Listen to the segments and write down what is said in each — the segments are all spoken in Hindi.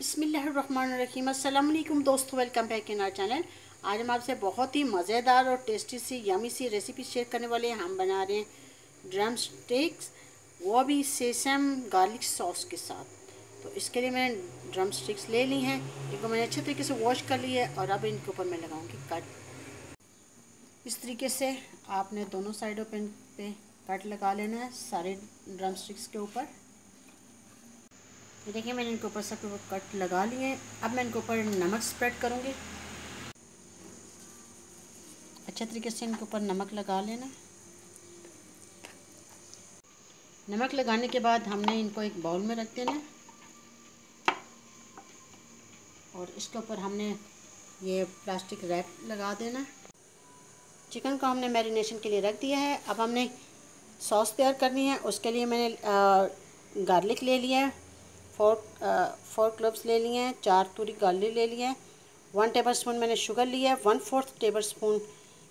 बिसमीम अल्लाम दोस्तों welcome back in our channel. आज हम आपसे बहुत ही मज़ेदार और टेस्टी सी यमी सी रेसिपी शेयर करने वाले हैं। हम बना रहे हैं ड्रम स्टिक्स वो भी सेसम गार्लिक सॉस के साथ। तो इसके लिए मैंने ड्रम स्टिक्स ले ली हैं इनको मैंने अच्छे तरीके से वॉश कर ली है और अब इनके ऊपर मैं लगाऊँगी कट। इस तरीके से आपने दोनों साइडों पे, पे कट लगा लेना है सारे ड्रम स्टिक्स के ऊपर। ये देखिए, मैंने इनके ऊपर सब कट लगा लिए हैं। अब मैं इनके ऊपर नमक स्प्रेड करूँगी। अच्छे तरीके से इनके ऊपर नमक लगा लेना। नमक लगाने के बाद हमने इनको एक बाउल में रख देना। और इसके ऊपर हमने ये प्लास्टिक रैप लगा देना। चिकन को हमने मैरिनेशन के लिए रख दिया है। अब हमने सॉस तैयार करनी है। उसके लिए मैंने गार्लिक ले लिया है। फोर फोर क्लब्स ले लिए हैं, चार तूरी गाली ले लिए हैं वन टेबल स्पून मैंने शुगर लिया है वन फोर्थ टेबल स्पून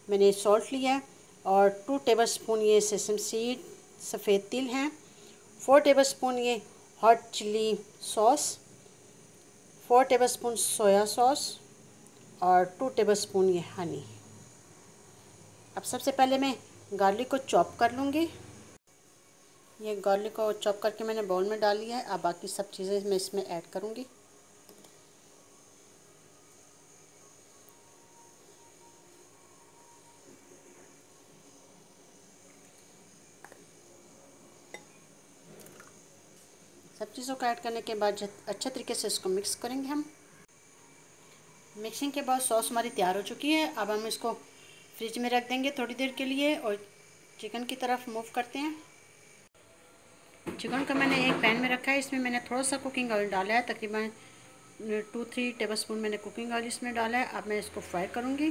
मैंने सॉल्ट लिया है और टू टेबल स्पून ये सेसम सीड सफ़ेद तिल हैं फोर टेबल स्पून ये hot chilli sauce four tablespoon soya sauce और टू टेबल स्पून ये हनी अब सबसे पहले मैं गार्लिक को चॉप कर लूँगी। ये गार्लिक को चॉप करके मैंने बाउल में डाल लिया है। अब बाकी सब चीज़ें मैं इसमें ऐड करूँगी। सब चीज़ों को ऐड करने के बाद अच्छे तरीके से इसको मिक्स करेंगे हम। मिक्सिंग के बाद सॉस हमारी तैयार हो चुकी है। अब हम इसको फ्रिज में रख देंगे थोड़ी देर के लिए और चिकन की तरफ़ मूव करते हैं। चिकन का मैंने एक पैन में रखा है, इसमें मैंने थोड़ा सा कुकिंग ऑयल डाला है, तकरीबन टू थ्री टेबल स्पून मैंने कुकिंग ऑयल इसमें डाला है। अब मैं इसको फ्राई करूँगी।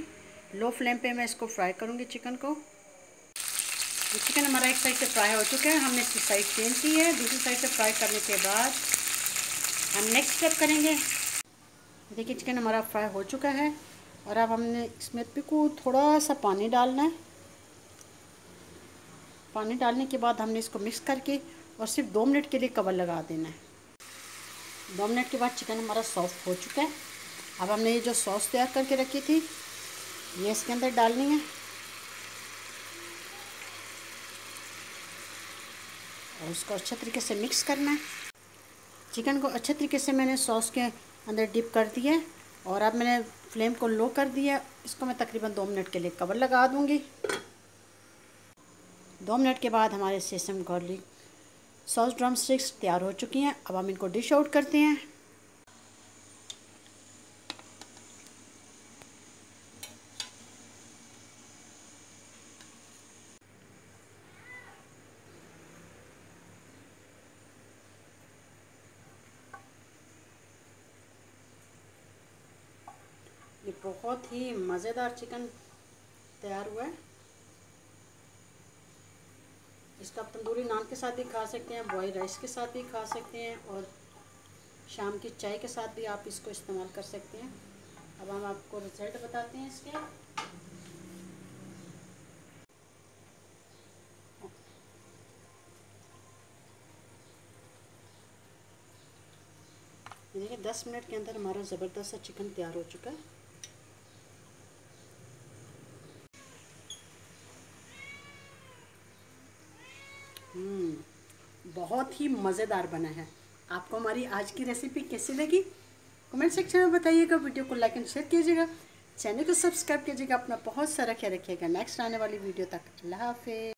लो फ्लेम पे मैं इसको फ्राई करूँगी चिकन को। चिकन हमारा एक साइड से फ्राई हो चुका है। हमने इसकी साइड चेंज की है। दूसरी साइड से फ्राई करने के बाद हम नेक्स्ट स्टेप करेंगे। देखिए चिकन हमारा फ्राई हो चुका है और अब हमने इसमें को थोड़ा सा पानी डालना है। पानी डालने के बाद हमने इसको मिक्स करके और सिर्फ़ दो मिनट के लिए कवर लगा देना है। दो मिनट के बाद चिकन हमारा सॉफ्ट हो चुका है। अब हमने ये जो सॉस तैयार करके रखी थी, ये इसके अंदर डालनी है। और उसको अच्छे तरीके से मिक्स करना है। चिकन को अच्छे तरीके से मैंने सॉस के अंदर डिप कर दिया है। और अब मैंने फ्लेम को लो कर दिया है। इसको मैं तकरीबन दो मिनट के लिए कवर लगा दूँगी। दो मिनट के बाद हमारे sesame garlic sauce drumsticks तैयार हो चुकी हैं। अब हम इनको डिश आउट करते हैं। ये बहुत ही मज़ेदार चिकन तैयार हुआ है। इसका आप तंदूरी नान के साथ भी खा सकते हैं बॉयल राइस के साथ भी खा सकते हैं और शाम की चाय के साथ भी आप इसको इस्तेमाल कर सकते हैं। अब हम आपको रिज़ल्ट बताते हैं इसके। देखिए, दस मिनट के अंदर हमारा ज़बरदस्त सा चिकन तैयार हो चुका है। बहुत ही मज़ेदार बना है। आपको हमारी आज की रेसिपी कैसी लगी? कमेंट सेक्शन में बताइएगा वीडियो को लाइक एंड शेयर कीजिएगा। चैनल को सब्सक्राइब कीजिएगा, अपना बहुत सारा ख्याल रखिएगा। नेक्स्ट आने वाली वीडियो तक। अल्लाह हाफिज़।